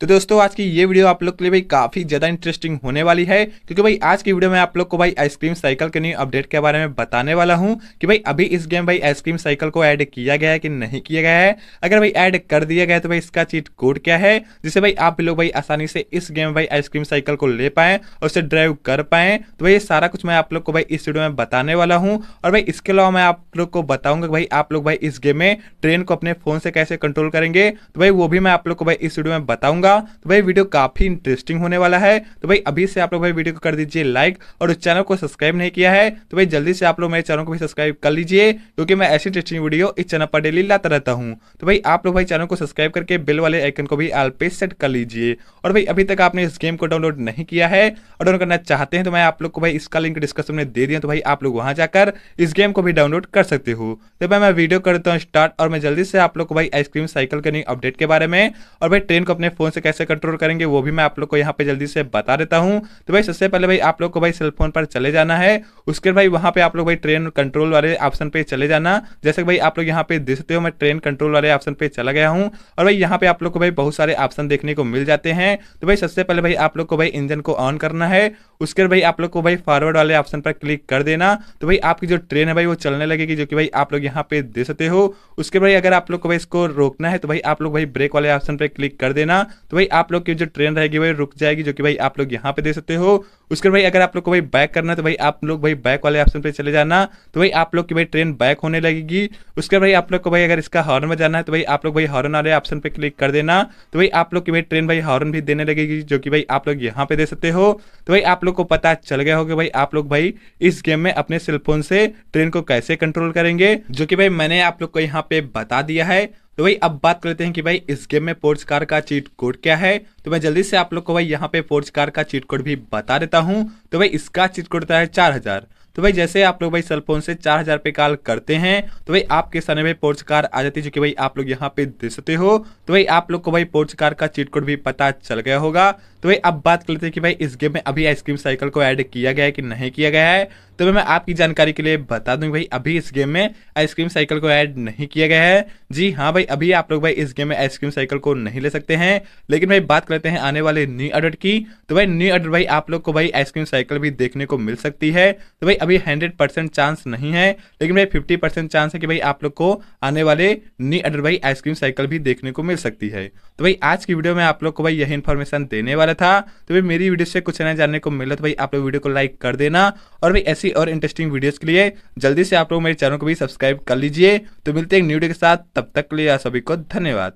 तो दोस्तों, आज की ये वीडियो आप लोग के लिए भाई काफ़ी ज़्यादा इंटरेस्टिंग होने वाली है, क्योंकि भाई आज की वीडियो में आप लोग को भाई आइसक्रीम साइकिल के न्यू अपडेट के बारे में बताने वाला हूँ कि भाई अभी इस गेम भाई आइसक्रीम साइकिल को ऐड किया गया है कि नहीं किया गया है। अगर भाई ऐड कर दिया गया तो भाई इसका चीट कोड क्या है जिससे भाई आप लोग भाई आसानी से इस गेम भाई आइसक्रीम साइकिल को ले पाए और उसे ड्राइव कर पाए। तो भाई ये सारा कुछ मैं आप लोग को भाई इस वीडियो में बताने वाला हूँ और भाई इसके अलावा मैं आप लोग को बताऊँगा भाई आप लोग भाई इस गेम में ट्रेन को अपने फ़ोन से कैसे कंट्रोल करेंगे। तो भाई वो भी मैं आप लोग को भाई इस वीडियो में बताऊँगा। तो भाई, वीडियो काफ़ी इंटरेस्टिंग होने वाला है। तो भाई, अभी से आप लोग भाई वीडियो को कर दीजिए लाइक और उस चैनल को सब्सक्राइब नहीं किया है तो भाई, जल्दी से आप लोग मेरे चैनल को भी सब्सक्राइब कर लीजिए, क्योंकि मैं ऐसी इंटरेस्टिंग वीडियो इस चैनल पर डेली लाता रहता हूँ। तो भाई, आप लोग भाई चैनल को सब्सक्राइब करके बिल वाले आइकन को भी आल पे सेट कर लीजिए। और भाई, अभी तक आपने इस गेम को डाउनलोड नहीं किया है और डाउनलोड करना चाहते हैं तो मैं आप लोग को भाई इसका लिंक डिस्क्रिप्शन में दे दिया तो भाई, आप लोग वहाँ जाकर इस गेम को भी डाउनलोड कर सकते हो। तो भाई, मैं वीडियो करता हूँ स्टार्ट और मैं जल्दी से आप लोग को भाई आइसक्रीम साइकिल के नहीं अपडेट के बारे में और भाई ट्रेन को अपने फ़ोन से कैसे कंट्रोल करेंगे, वो भी मैं आप लोग को यहाँ पे जल्दी से बता देता हूँ। तो भाई, सबसे पहले भाई, आप लोग को भाई सेलफोन पर चले जाना है। उसके भाई, वहाँ पे आप लोग भाई ट्रेन कंट्रोल वाले ऑप्शन पे चले जाना। जैसे भाई, आप लोग यहाँ पे देख सकते हो, मैं ट्रेन कंट्रोल वाले ऑप्शन पे चला गया हूँ। और भाई, यहाँ पे आप लोग को भाई, बहुत सारे ऑप्शन देखने को मिल जाते हैं। तो भाई, सबसे पहले भाई, आप लोग को भाई इंजन को ऑन करना है। उसके बाद भाई आप लोग को भाई फॉरवर्ड वाले ऑप्शन पर क्लिक कर देना। तो भाई आपकी जो ट्रेन है भाई वो चलने लगेगी, जो कि भाई आप लोग यहाँ पे दे सकते हो। उसके भाई अगर आप लोग को भाई इसको रोकना है तो भाई आप लोग भाई ब्रेक वाले ऑप्शन पर क्लिक कर देना। तो भाई आप लोग की जो ट्रेन रहेगी भाई रुक जाएगी, जो कि भाई आप लोग यहाँ पे दे सकते हो। उसके भाई अगर आप लोग को भाई बैक करना है तो भाई आप लोग भाई बैक वाले ऑप्शन पे चले जाना तो भाई आप लोग की भाई ट्रेन बैक होने लगेगी उसके भाई आप लोग को भाई अगर इसका हॉर्न में जाना है तो भाई आप लोग भाई हॉर्न वाले ऑप्शन पे क्लिक कर देना तो भाई आप लोग की भाई ट्रेन भाई हॉर्न भी देने लगेगी जो कि भाई आप लोग यहाँ पे दे सकते हो तो भाई आप लोग को पता चल गया होगा भाई आप लोग भाई इस गेम में अपने सेलफोन से ट्रेन को कैसे कंट्रोल करेंगे जो कि भाई मैंने आप लोग को यहाँ पे बता दिया है तो भाई, अब बात करते हैं कि भाई, इस गेम में पोर्ट्स कार का चीट कोड क्या है? तो मैं जल्दी से आप लोग को भाई, यहाँ पे पोर्ट्स कार का चीट कोड भी बता देता हूँ। तो भाई, इसका चीट कोड होता है चार हज़ार। तो भाई, जैसे आप लोग भाई सेलफोन से चार हज़ार पे कॉल करते हैं तो भाई, आपके सामने भाई पोर्च कार आ जाती है, जो कि भाई, आप लोग यहाँ पे दे सकते हो। तो भाई, आप लोग को भाई पोर्च कार का चीट कोड भी पता चल गया होगा। तो भाई, अब बात करते हैं कि भाई, इस गेम में अभी आइसक्रीम साइकिल को ऐड किया गया है कि नहीं किया गया है? तो मैं आपकी जानकारी के लिए बता दूँ भाई, अभी इस गेम में आइसक्रीम साइकिल को ऐड नहीं किया गया है। जी हाँ भाई, अभी आप लोग भाई इस गेम में आइसक्रीम साइकिल को नहीं ले सकते हैं। लेकिन भाई, बात करते हैं आने वाले न्यू अपडेट की। तो भाई न्यू अपडेट भाई, आप लोग को भाई आइसक्रीम साइकिल भी देखने को मिल सकती है। तो भाई, अभी हंड्रेड परसेंट चांस नहीं है। लेकिन भाई फिफ्टी परसेंट चांस है कि भाई आप लोग को आने वाले न्यू अपडेट भाई आइसक्रीम साइकिल भी देखने को मिल सकती है। तो भाई, आज की वीडियो में आप लोग को भाई यही इन्फॉर्मेशन देने वाला था। तो भाई, मेरी वीडियो से कुछ नया जानने को मिला तो भाई, आप लोग वीडियो को लाइक कर देना। और भाई, ऐसी और इंटरेस्टिंग वीडियोस के लिए जल्दी से आप लोग मेरे चैनल को भी सब्सक्राइब कर लीजिए। तो मिलते हैं न्यू डे के साथ। तब तक के लिए सभी को धन्यवाद।